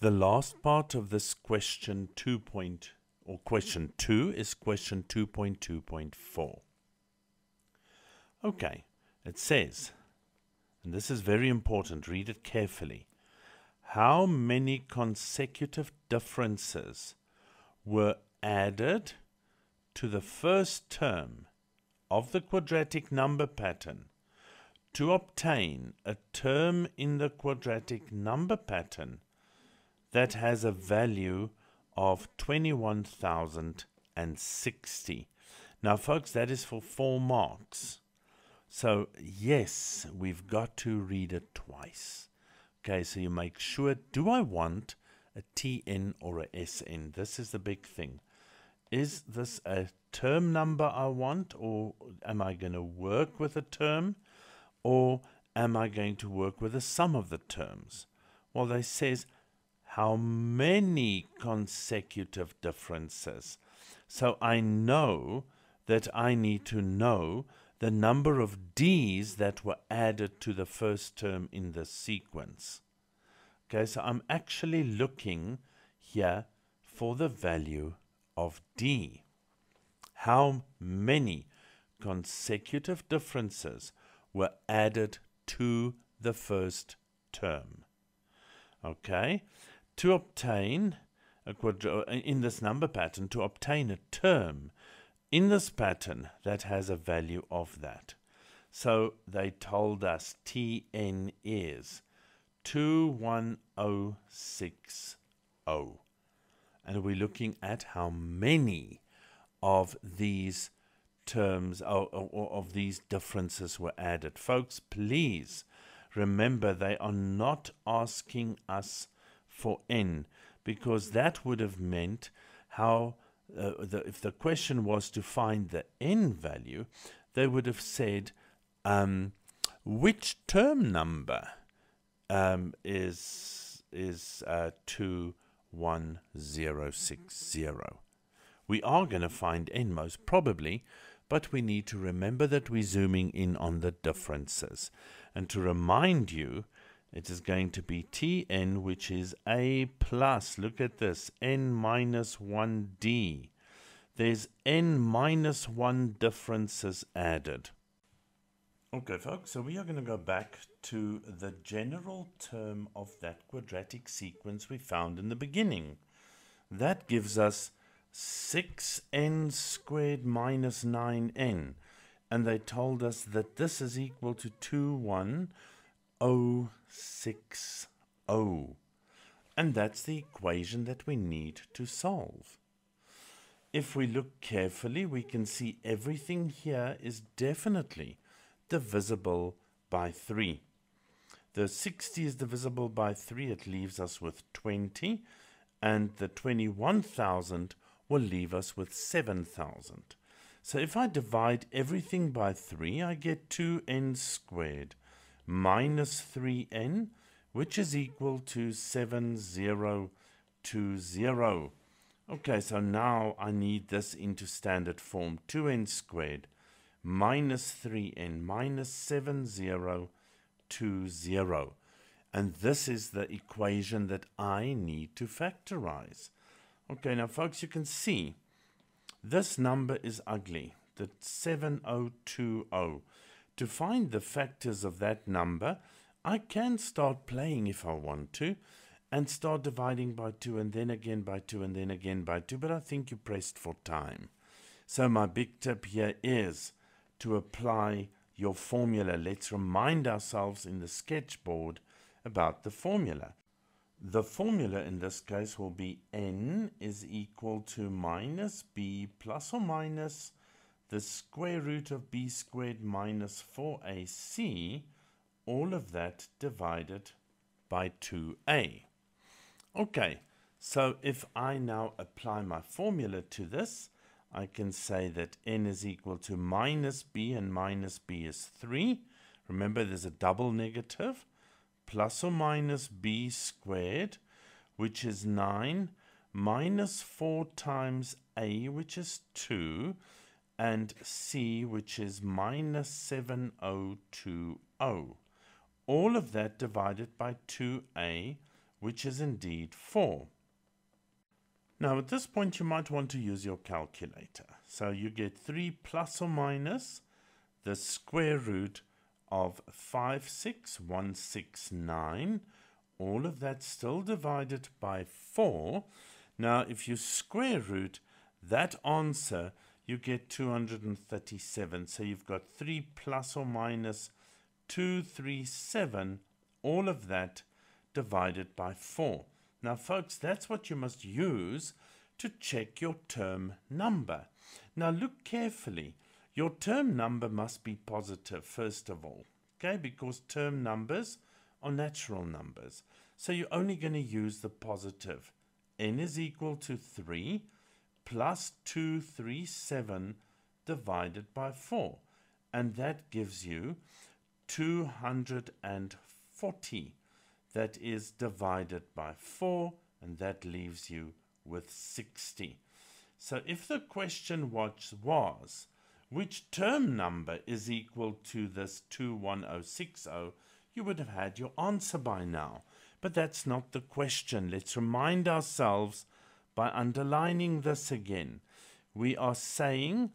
The last part of this question 2 point, or question 2 is question 2.2.4. Okay, it says, and this is very important, read it carefully. How many consecutive differences were added to the first term of the quadratic number pattern to obtain a term in the quadratic number pattern that has a value of 21,060. Now, folks, that is for four marks. So, yes, we've got to read it twice. Okay, so you make sure, do I want a TN or a SN? This is the big thing. Is this a term number I want, or am I going to work with a term, or am I going to work with a sum of the terms? Well, they says how many consecutive differences. So I know that I need to know the number of D's that were added to the first term in the sequence. Okay, so I'm actually looking here for the value of D. How many consecutive differences were added to the first term? Okay, to obtain a quadro uh, in this number pattern, to obtain a term in this pattern that has a value of that. So they told us Tn is 21060. And we're looking at how many of these terms or, or, of these differences were added. Folks, please remember they are not asking us for n because that would have meant how uh, the, if the question was to find the n value, they would have said um, which term number um, is is uh, two one zero six zero. We are going to find n most probably, but we need to remember that we're zooming in on the differences. And to remind you, it is going to be Tn, which is A plus, look at this, n minus 1d. There's n minus 1 differences added. Okay, folks, so we are going to go back to the general term of that quadratic sequence we found in the beginning. That gives us 6n squared minus 9n. And they told us that this is equal to 2, 1, 060. And that's the equation that we need to solve. If we look carefully, we can see everything here is definitely divisible by 3. The 60 is divisible by 3, it leaves us with 20, and the 21,000 will leave us with 7,000. So if I divide everything by 3, I get 2n squared minus 3n, which is equal to 7020. Okay, so now I need this into standard form. 2n squared minus 3n minus 7020. And this is the equation that I need to factorize. Okay, now folks, you can see this number is ugly, the 7020. To find the factors of that number, I can start playing if I want to and start dividing by 2 and then again by 2 and then again by 2, but I think you pressed for time. So my big tip here is to apply your formula. Let's remind ourselves in the sketchboard about the formula. The formula in this case will be n is equal to minus b plus or minus the square root of b squared minus 4ac, all of that divided by 2a. Okay, so if I now apply my formula to this, I can say that n is equal to minus b, and minus b is 3. Remember, there's a double negative, plus or minus b squared, which is 9, minus 4 times a, which is 2, and C, which is minus 7020. All of that divided by 2a, which is indeed 4. Now at this point you might want to use your calculator. So you get 3 plus or minus the square root of 56169. All of that still divided by 4. Now if you square root that answer, you get 237. So you've got 3 plus or minus 237, all of that divided by 4. Now, folks, that's what you must use to check your term number. Now, look carefully. Your term number must be positive, first of all, okay, because term numbers are natural numbers. So you're only going to use the positive. n is equal to 3 plus 237 divided by 4. And that gives you 240 that is divided by 4 and that leaves you with 60. So if the question was, which term number is equal to this 21060, you would have had your answer by now. But that's not the question. Let's remind ourselves by underlining this again. We are saying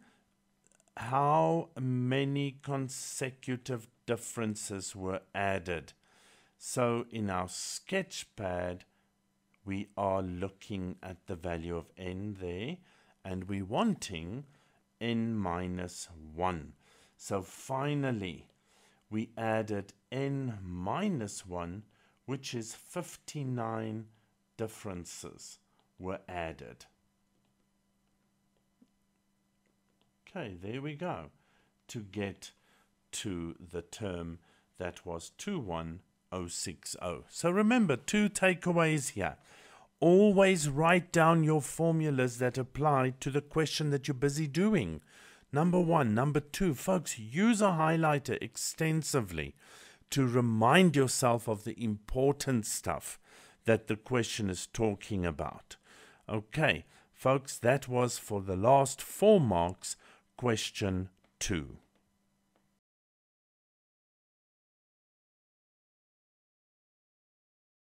how many consecutive differences were added. So in our sketchpad, we are looking at the value of n there, and we're wanting n minus 1. So finally, we added n minus 1, which is 59 differences were added. Okay, there we go. To get to the term that was 21060. So remember, two takeaways here. Always write down your formulas that apply to the question that you're busy doing. Number one. Number two, folks, use a highlighter extensively to remind yourself of the important stuff that the question is talking about. Okay, folks, that was for the last four marks, question two.